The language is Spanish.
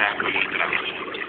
Exactly.